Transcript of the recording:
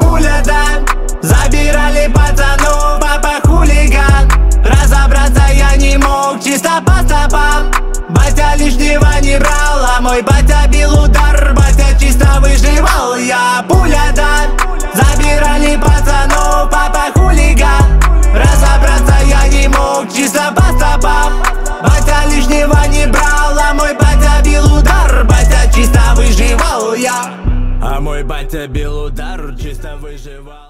Пуля, да Забирали пацанов, папа хулиган. Разобраться я не мог, чисто по стопам. Батя лишнего не брал, а мой батя мой батя бил удар, чисто выживал